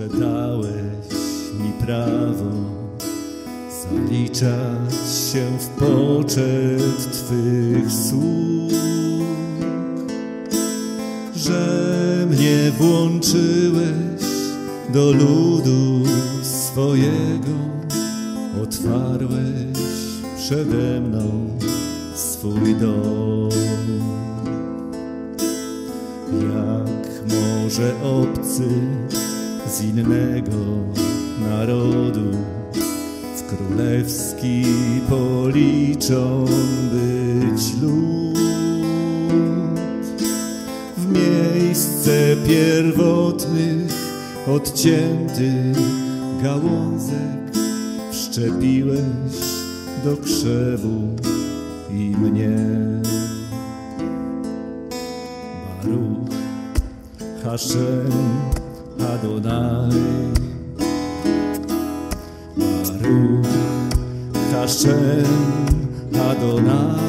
że dałeś mi prawo zaliczać się w poczet Twych słów, że mnie włączyłeś do ludu swojego, otwarłeś przede mną swój dom. Jak może obcy z innego narodu w królewski policzon być lud. W miejsce pierwotnych, odciętych gałązek wszczepiłeś do krzewu i mnie. Baruch Hashem Adonai Baruch Hashem Adonai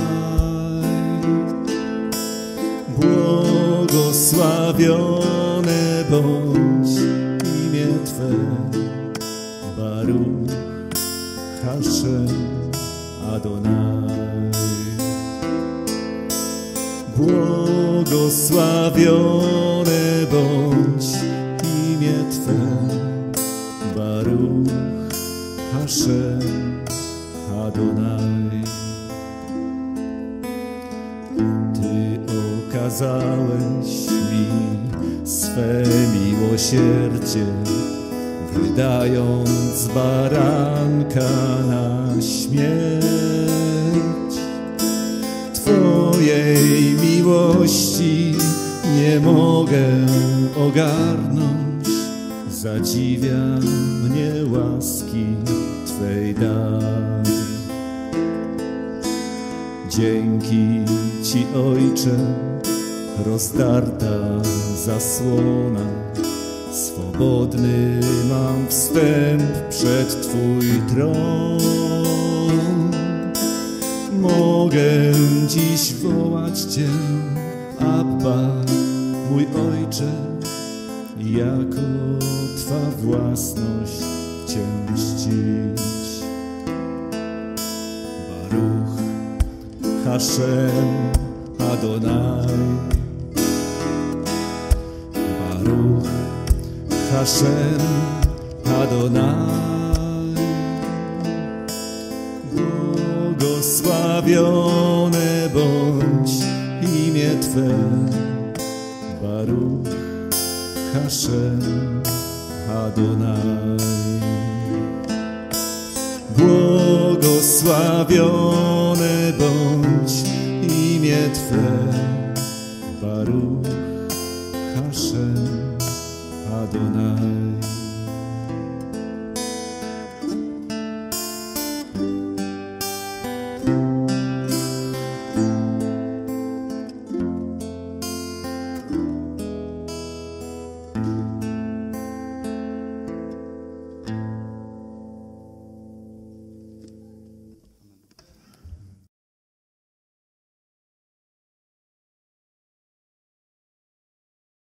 Błogosławione bądź imię Twe Baruch Hashem Adonai Błogosławione bądź Baruch Hashem Adonai. Ty okazałeś mi swe miłosierdzie, wydając baranka na śmierć. Twojej miłości nie mogę ogarnąć. Zadziwia mnie łaski Twej dar. Dzięki Ci, Ojcze, rozdarta zasłona. Swobodny mam wstęp przed Twój tron. Mogę dziś wołać Cię, Abba, mój Ojcze, jako Twa własność Cię czcić. Baruch Hashem Adonai. Baruch Hashem Adonai. Błogosławione bądź imię Twe, Baruch Hashem Adonai. Błogosławione bądź imię Twe, Baruch Hashem Adonai.